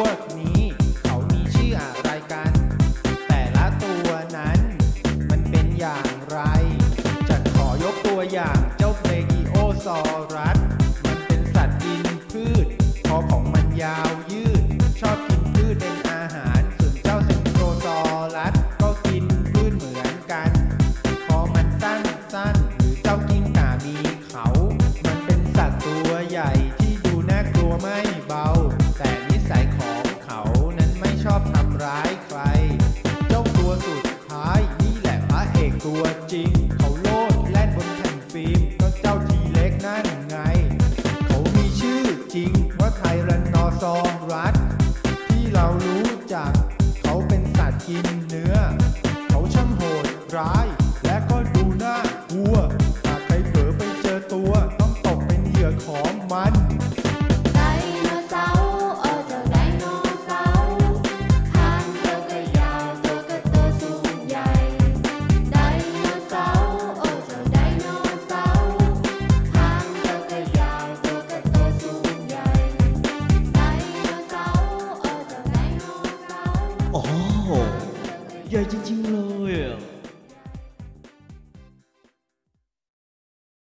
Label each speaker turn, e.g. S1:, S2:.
S1: วกนี้ เขามีชื่ออะไรกัน แต่ละตัวนั้นมันเป็นอย่างไร จะขอยกตัวอย่างเจ้าเพลกิโอซอรัส มันเป็นสัตว์กินพืช คอของมันยาว ตัวจริง เขาโลดแล่นบนแผ่นฟิล์มก็เจ้าทีเล็กนั่นไง เขามีชื่อจริงว่าไทรันนอซอมรัสที่เรารู้จัก เขาเป็นสัตว์กินเนื้อ เขาช่างโหดร้าย
S2: 哦อ้โหใ